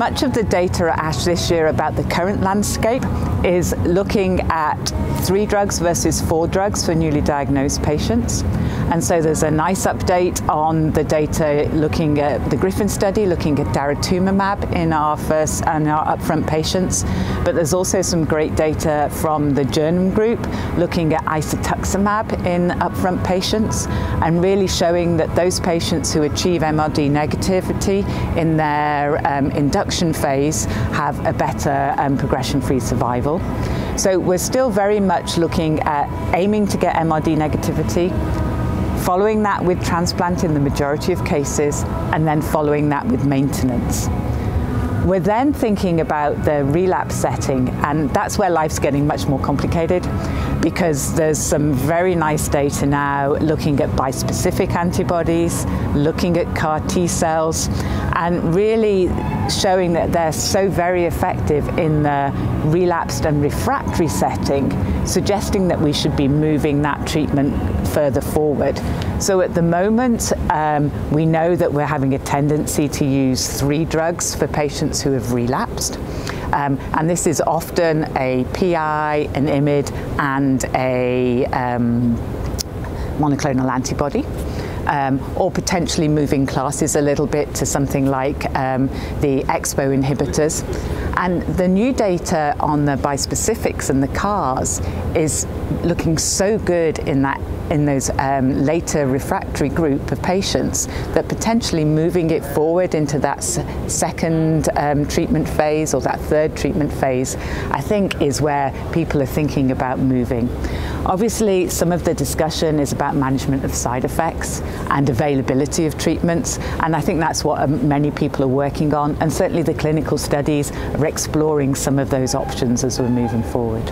much of the data at ASH this year about the current landscape is looking at three drugs versus four drugs for newly diagnosed patients. And so there's a nice update on the data looking at the Griffin study, looking at daratumumab in our first and our upfront patients. But there's also some great data from the German group looking at isatuximab in upfront patients and really showing that those patients who achieve MRD negativity in their um, induction phase have a better um, progression-free survival. So we're still very much looking at aiming to get MRD negativity, following that with transplant in the majority of cases, and then following that with maintenance. We're then thinking about the relapse setting, and that's where life's getting much more complicated because there's some very nice data now looking at bispecific antibodies, looking at CAR T cells, and really showing that they're so very effective in the relapsed and refractory setting, suggesting that we should be moving that treatment further forward. So at the moment, um, we know that we're having a tendency to use three drugs for patients who have relapsed. Um, and this is often a PI, an IMiD, and a um, monoclonal antibody. Um, or potentially moving classes a little bit to something like um, the XPO inhibitors. And the new data on the bispecifics and the CARs is looking so good in that in those um, later refractory group of patients that potentially moving it forward into that second um, treatment phase or that third treatment phase, I think is where people are thinking about moving. Obviously, some of the discussion is about management of side effects and availability of treatments, and I think that's what um, many people are working on, and certainly the clinical studies are exploring some of those options as we're moving forward.